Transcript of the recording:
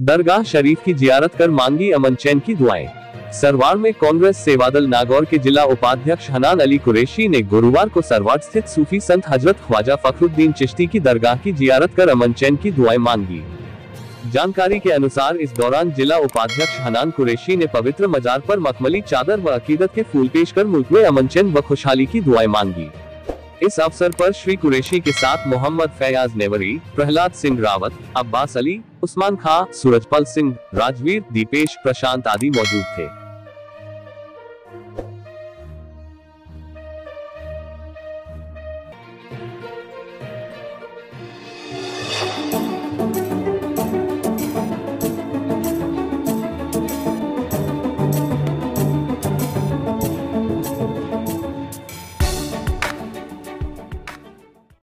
दरगाह शरीफ की जियारत कर मांगी अमन चैन की दुआएँ। सरवार में कांग्रेस सेवादल नागौर के जिला उपाध्यक्ष हनान अली कुरेशी ने गुरुवार को सरवार स्थित सूफी संत हज़रत ख्वाजा फखरुद्दीन चिश्ती की दरगाह की जियारत कर अमन चैन की दुआएँ मांगी। जानकारी के अनुसार इस दौरान जिला उपाध्यक्ष हनान कुरैशी ने पवित्र मजार पर मखमली चादर व अकीदत के फूल पेश कर मुल्क में अमन चैन व खुशहाली की दुआएँ मांगी। इस अवसर पर श्री कुरेशी के साथ मोहम्मद फैयाज नेवरी, प्रहलाद सिंह रावत, अब्बास अली, उस्मान खां, सूरजपाल सिंह, राजवीर, दीपेश, प्रशांत आदि मौजूद थे।